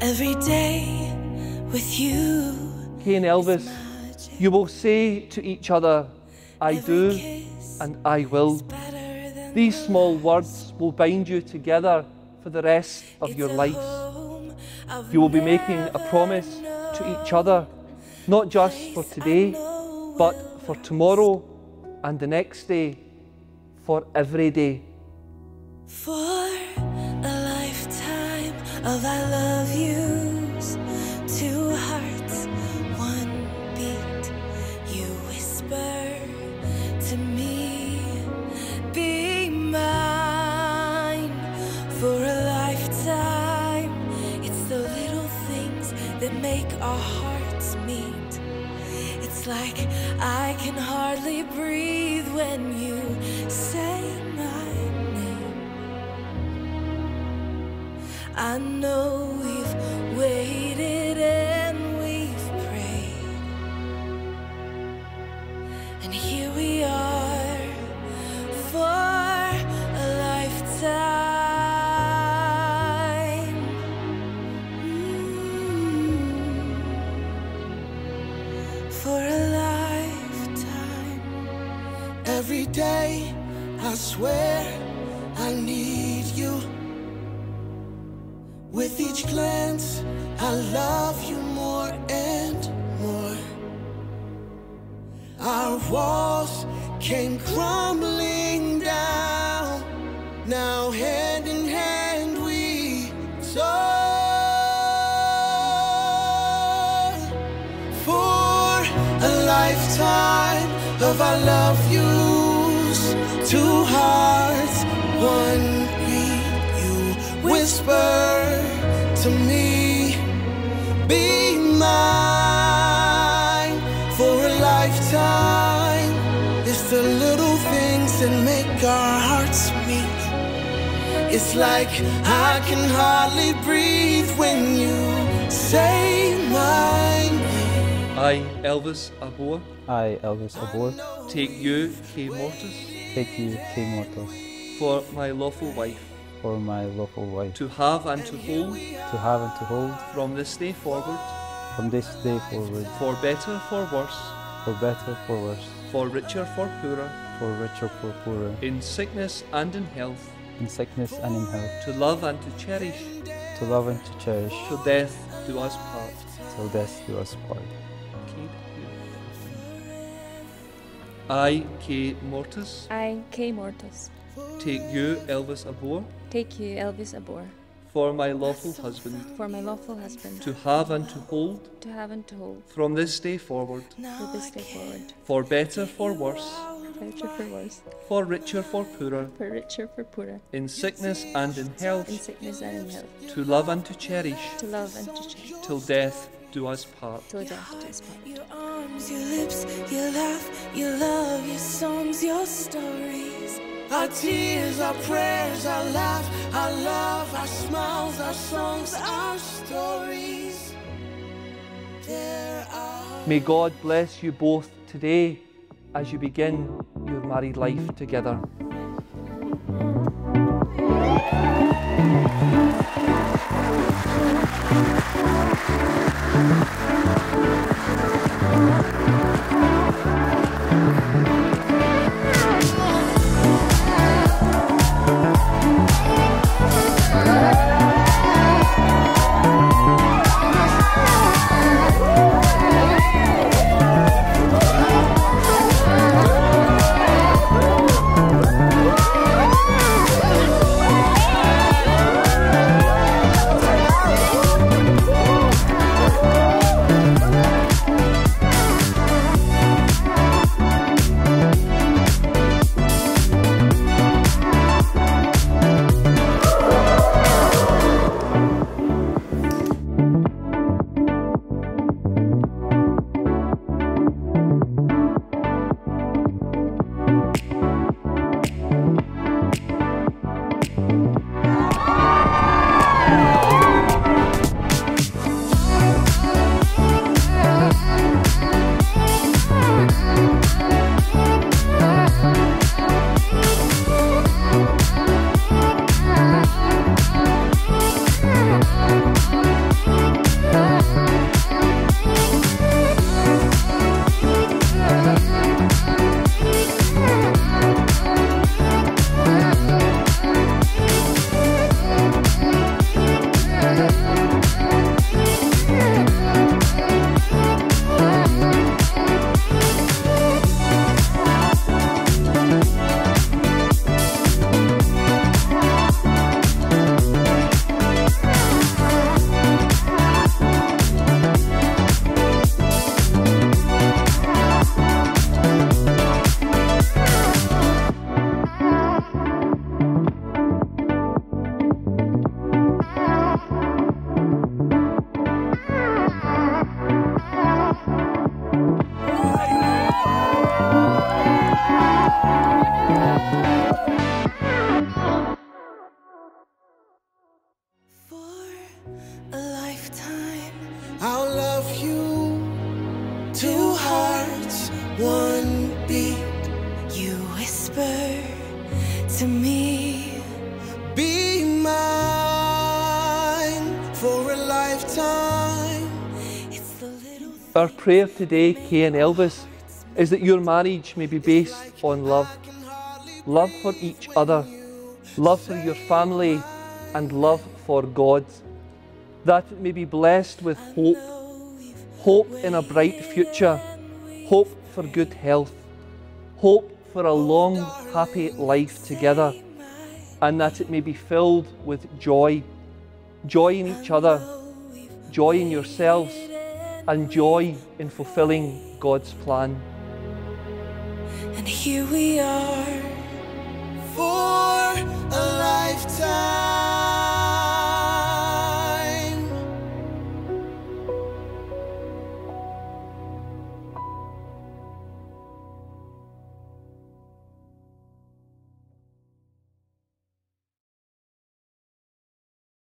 every day with you. Kaye and Elvis, you will say to each other, I do and I will. These small words will bind you together for the rest of your lives. You will be making a promise to each other, not just for today, but for tomorrow and the next day, for every day. For of I love yous, two hearts, one beat. You whisper to me, be mine. For a lifetime, it's the little things that make our hearts meet. It's like I can hardly breathe when you I know we've waited and we've prayed. And here we are for a lifetime. Mm. For a lifetime. Every day, I swear I need you. With each glance, I love you more and more. Our walls came crumbling down. Now, hand in hand, we soar for a lifetime of I love yous. Two hearts, one beat. You whisper to me, be mine for a lifetime. It's the little things that make our hearts meet. It's like I can hardly breathe when you say my name. I, Elvis Aboa, I, Elvis Abor, take you, Kaye Mortis, take you, King Mortos, for my lawful wife, for my lawful wife, to have and to hold. to have and to hold. From this day forward, from this day forward, for better, for worse, for better, for worse, for richer, for poorer, for richer, for poorer, in sickness and in health, in sickness and in health, to love and to cherish, to love and to cherish, till death do us part. till death do us part. I, K. you. I, Kaye Mortis, I, Kaye Mortis, take you, Elvis Aboa, take you, Elvis Abor, for my lawful husband, for my lawful husband, to have and to hold. To have and to hold. From this day forward, for this day forward, for better, for worse, for better, for worse, for richer, for poorer, for richer, for poorer, in sickness and in health, in health, sickness and in health, to love and to cherish, to love and to cherish, till death do us part. till death do us part. Your arms, your lips, your laugh, your love, your songs, your stories. Our tears, our prayers, our laugh, our love, our smiles, our songs, our stories. May God bless you both today as you begin your married life together. love you. Two hearts, one beat. You whisper to me. Be mine for a lifetime. Our prayer today, Kaye and Elvis, is that your marriage may be based on love. Love for each other, love for your family, and love for God that may be blessed with hope hope in a bright future, hope for good health, hope for a long, happy life together, and that it may be filled with joy joy in each other, joy in yourselves, and joy in fulfilling God's plan. and here we are. For a lifetime.